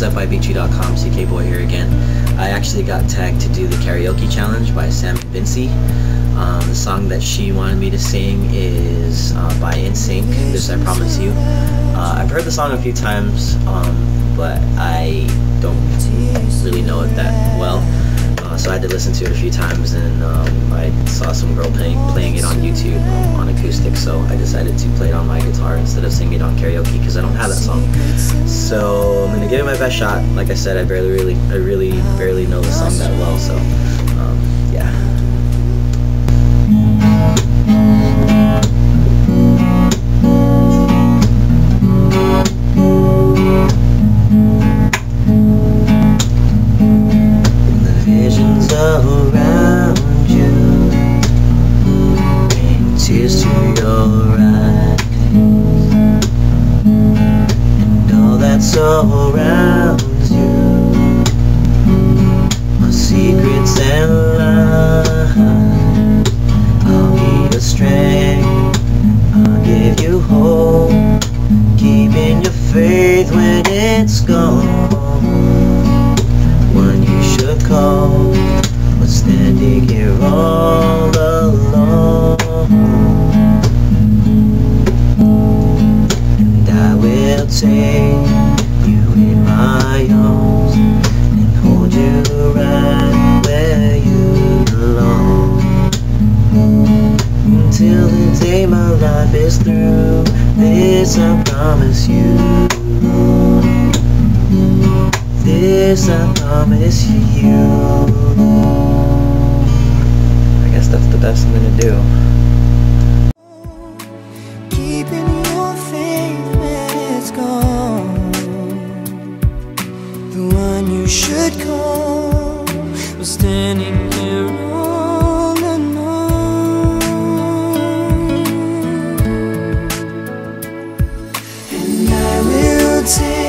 Ibeatyou.com, CK Boy here again. I actually got tagged to do the karaoke challenge by Sam Vinci. Um, the song that she wanted me to sing is uh, by NSYNC, This I Promise You. Uh, I've heard the song a few times, um, but I don't really know it that well. Uh, so I had to listen to it a few times, and um, I saw some girl playing playing it on YouTube acoustic. So I decided to play it on my guitar instead of singing it on karaoke because I don't have that song. So I'm gonna give it my best shot. Like I said, I barely really, I really barely know the song that well. So um, yeah. Surrounds you. My secrets and lies. I'll be your strength, I'll give you hope, keeping your faith when it's gone. When you should call but standing here all alone. And I will take is through this I promise you this I promise you. I guess that's the best I'm gonna do. Should call was standing to